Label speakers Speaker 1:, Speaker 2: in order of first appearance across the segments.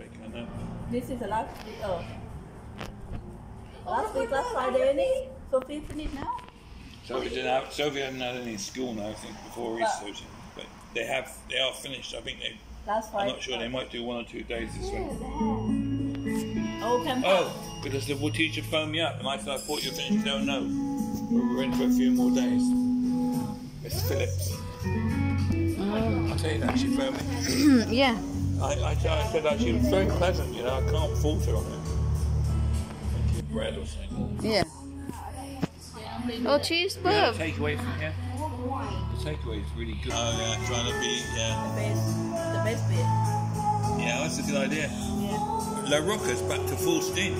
Speaker 1: week, I know.
Speaker 2: This is the last week. Oh. oh last week, last Friday, any? Sophie finished now?
Speaker 1: Sophie didn't have, Sophie hasn't had any school now, I think, before
Speaker 2: But-
Speaker 1: Easter. But they have, they are finished. I think they,
Speaker 2: Last
Speaker 1: I'm not sure, they might do one or two days this week.
Speaker 2: Oh, can
Speaker 1: Oh, because the wood teacher phoned me up and I said, I thought you were finished. No, no. We're in for a few more days. Miss Phillips. Oh. I'll tell you that, she phoned me.
Speaker 3: yeah.
Speaker 1: I, I, I said that she was very pleasant, you know, I can't fault her on it. Bread or something.
Speaker 3: Yeah. Oh, cheese,
Speaker 1: Yeah,
Speaker 3: Bob.
Speaker 1: takeaway from here. The takeaway is really good. Oh yeah, trying to be, yeah.
Speaker 2: The best, the best bit.
Speaker 1: Yeah, that's a good idea.
Speaker 2: Yeah.
Speaker 1: La Rocca's back to full steam.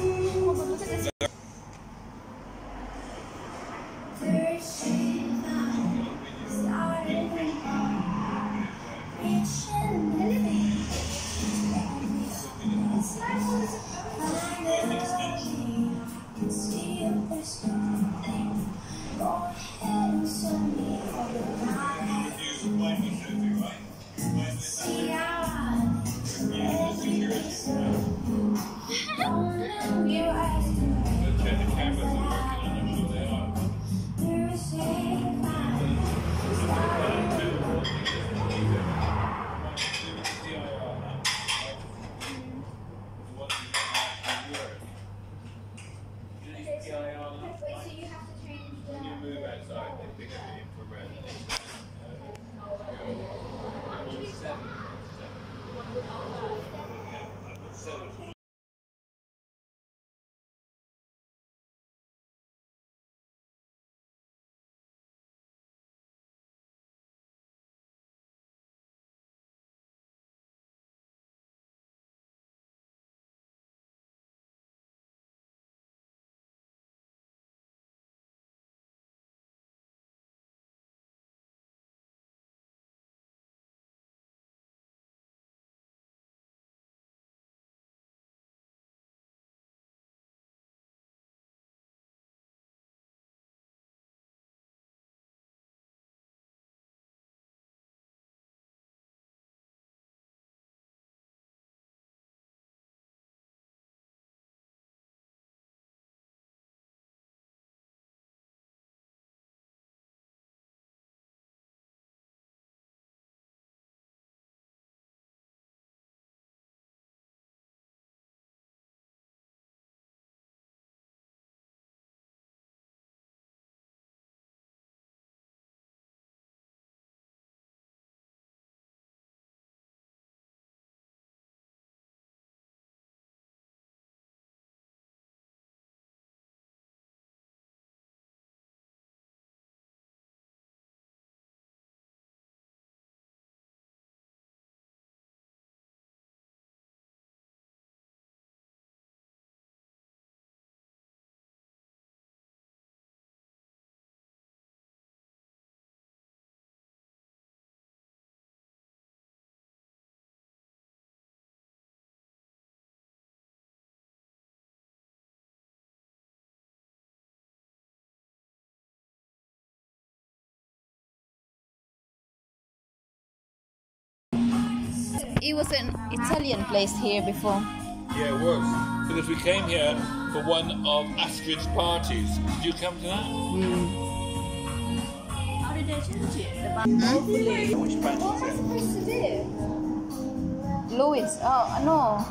Speaker 3: It was an Italian place here before.
Speaker 1: Yeah, it was. Because we came here for one of Astrid's parties. Did you come to that?
Speaker 2: How did they change it? The bar- Hopefully.
Speaker 1: Which branch is
Speaker 3: supposed to do? Louis. Oh, no.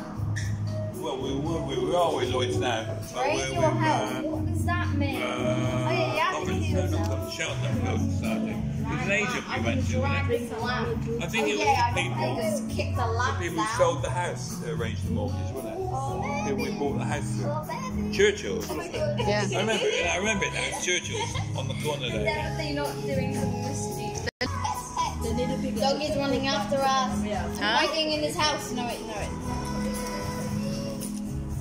Speaker 1: Well, we were, we were always Lloyd's now.
Speaker 3: Raise your
Speaker 1: we,
Speaker 3: hand. What does that mean?
Speaker 1: Uh,
Speaker 3: oh, yeah, you have
Speaker 1: not
Speaker 3: to
Speaker 1: really-
Speaker 3: do
Speaker 1: no,
Speaker 3: yourself.
Speaker 1: Not Cheltenham Girls Society. There's an agent we
Speaker 3: I
Speaker 1: went to.
Speaker 3: drag
Speaker 1: wasn't it?
Speaker 3: this lamp.
Speaker 1: I think it
Speaker 3: oh, was
Speaker 1: the people,
Speaker 3: they just kicked the
Speaker 1: people who sold the house that arranged the mortgage, wasn't it?
Speaker 3: Oh,
Speaker 1: People we bought the house
Speaker 3: Oh,
Speaker 1: through. Churchill's, wasn't it?
Speaker 3: Yeah.
Speaker 1: I remember it. I remember it now. It's Churchill's on the corner there.
Speaker 3: Definitely not doing something stupid.
Speaker 2: They need to
Speaker 3: Dog is running after us.
Speaker 2: Yeah.
Speaker 3: Fighting in his house. No, it, no, it.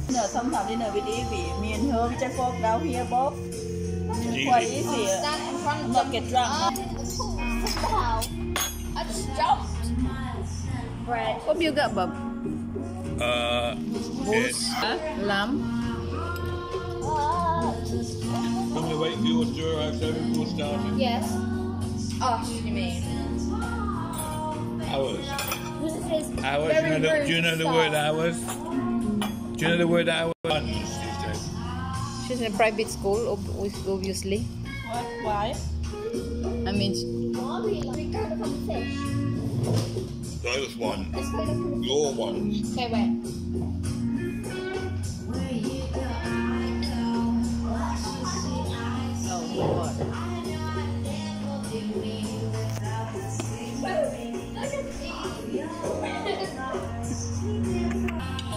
Speaker 2: Dinner, sometimes dinner with Evie. Me and her, we just walk down here, Bob.
Speaker 1: Easy.
Speaker 2: Quite easy.
Speaker 3: Stand in front of
Speaker 2: Not get drunk.
Speaker 3: Oh, Wow. I just jumped. Bread.
Speaker 4: What you got, Bob?
Speaker 1: Uh, it's,
Speaker 4: Huh? Lamb?
Speaker 1: I'm wait for your tour outside before starting.
Speaker 3: Yes. Oh, you mean?
Speaker 1: Hours.
Speaker 4: says
Speaker 1: Hours.
Speaker 4: very
Speaker 1: You know the,
Speaker 4: rude
Speaker 1: do you know the
Speaker 4: staff.
Speaker 1: word hours? Do you know the word hours? These days.
Speaker 3: She's in a private school, ob- obviously.
Speaker 2: What? Why?
Speaker 3: I mean,
Speaker 4: Mommy, like, go look at the fish.
Speaker 1: Those ones.
Speaker 4: Let's go look at the
Speaker 1: Your ones.
Speaker 4: Okay, wait.
Speaker 2: Oh Lord.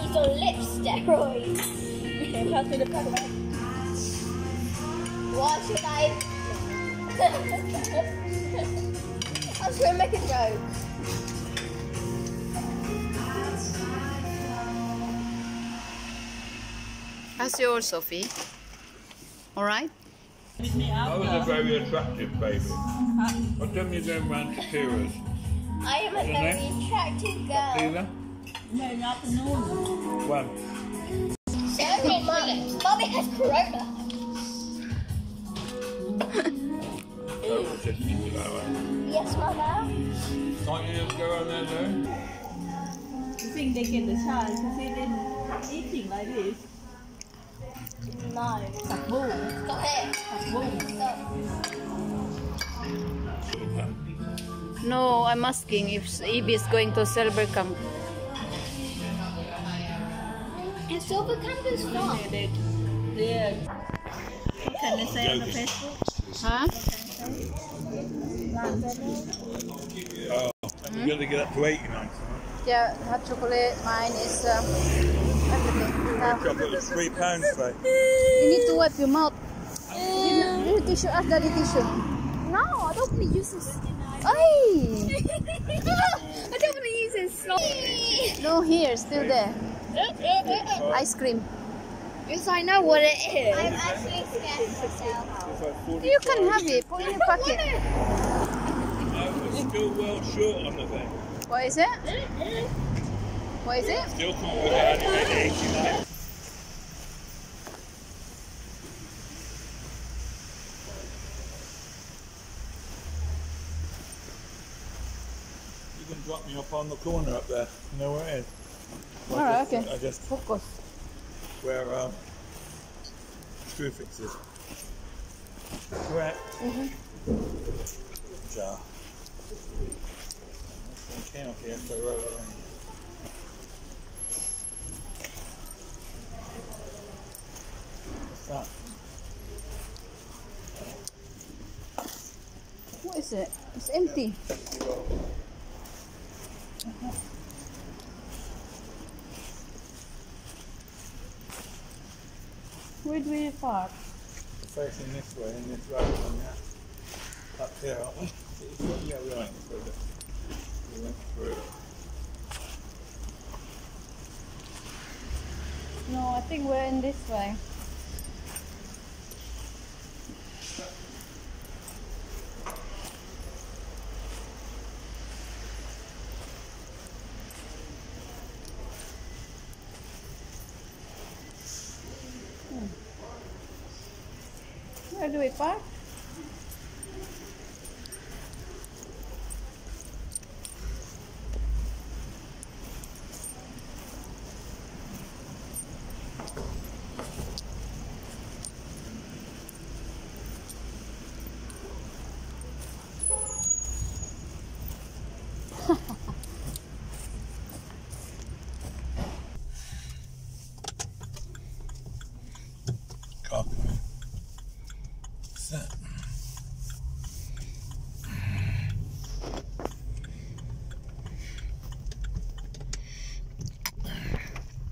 Speaker 4: He's on lip steroids.
Speaker 2: Okay, pass me the pack.
Speaker 4: I was gonna make a joke.
Speaker 3: how's yours, Sophie? All right?
Speaker 1: I was a very attractive baby. What time you going round to Kira's?
Speaker 4: I am a very
Speaker 1: name?
Speaker 4: attractive girl.
Speaker 1: Leela?
Speaker 2: No, not the afternoon.
Speaker 1: One.
Speaker 4: Sorry, mommy. Mommy has corona.
Speaker 1: Can't you just go on there though?
Speaker 2: You think they get the chance to see them eating like this?
Speaker 4: No.
Speaker 2: Sạc bu,
Speaker 4: Stop it.
Speaker 2: sạc bu.
Speaker 4: Stop.
Speaker 3: No, I'm asking if Evie is going to Silver Camp.
Speaker 4: And silver camp is fun.
Speaker 2: Yeah. What can they say on the Facebook?
Speaker 3: Huh?
Speaker 1: Oh, you're going to get up to 89.
Speaker 3: Yeah, hot chocolate. Mine is um, everything. Now,
Speaker 1: Chocolate is three pounds today.
Speaker 3: you need to wipe your mouth. You need tissue. Ask daddy tissue.
Speaker 4: No, I don't want to use this.
Speaker 3: Ay!
Speaker 4: I don't want to use this.
Speaker 3: No, here, still there. Ice cream.
Speaker 4: Yes, I know what it is. I'm actually scared myself.
Speaker 3: You can have it. Put it in your pocket.
Speaker 1: Still well short on the thing.
Speaker 3: What is it? What is it?
Speaker 1: Still can't work out how to You can drop me up on the corner up there. You know where it is? I
Speaker 3: Alright,
Speaker 1: just-
Speaker 3: okay.
Speaker 1: I just
Speaker 3: Focus.
Speaker 1: where um, Screwfix is. Correct.
Speaker 3: Mm-hmm.
Speaker 1: Jar.
Speaker 3: What is it? It's empty. Where do we park?
Speaker 1: Facing this way and this road on that. Up here, aren't we?
Speaker 3: No, I think we're in this way. Hmm. Where do we park?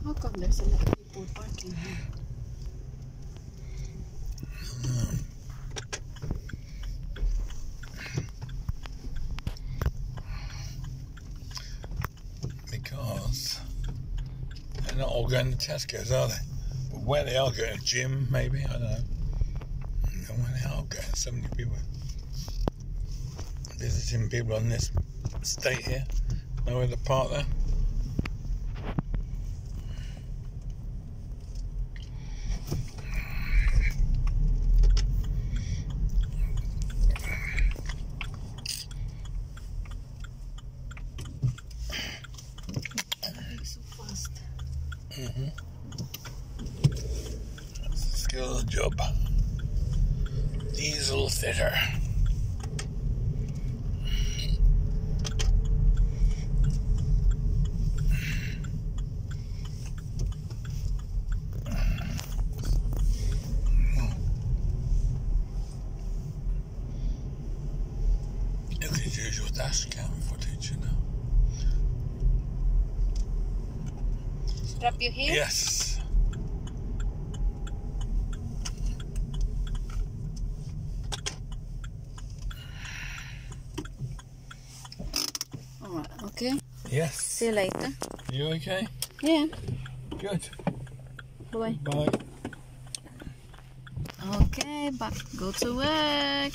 Speaker 3: How come there's a lot of people parking here?
Speaker 1: Because they're not all going to Tesco's, are they? But where they are going, to gym maybe, I don't know. And where they are going, so many people visiting people on this estate here. Nowhere to park there. Skill job. Diesel fitter. Could use your dash cam footage, you know.
Speaker 3: Strap you here.
Speaker 1: Yes.
Speaker 3: Alright, okay.
Speaker 1: Yes.
Speaker 3: See you later.
Speaker 1: You okay?
Speaker 3: Yeah.
Speaker 1: Good.
Speaker 3: Bye.
Speaker 1: Bye.
Speaker 3: Okay, back. Go to work.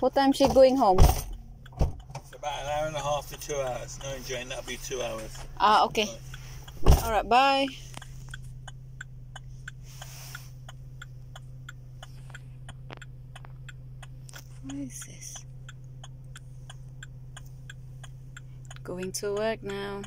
Speaker 3: What time she going home?
Speaker 1: It's about an hour and a half to two hours. No, Jane, that'll be two hours.
Speaker 3: Ah, okay. Alright, bye. What is this? Going to work now.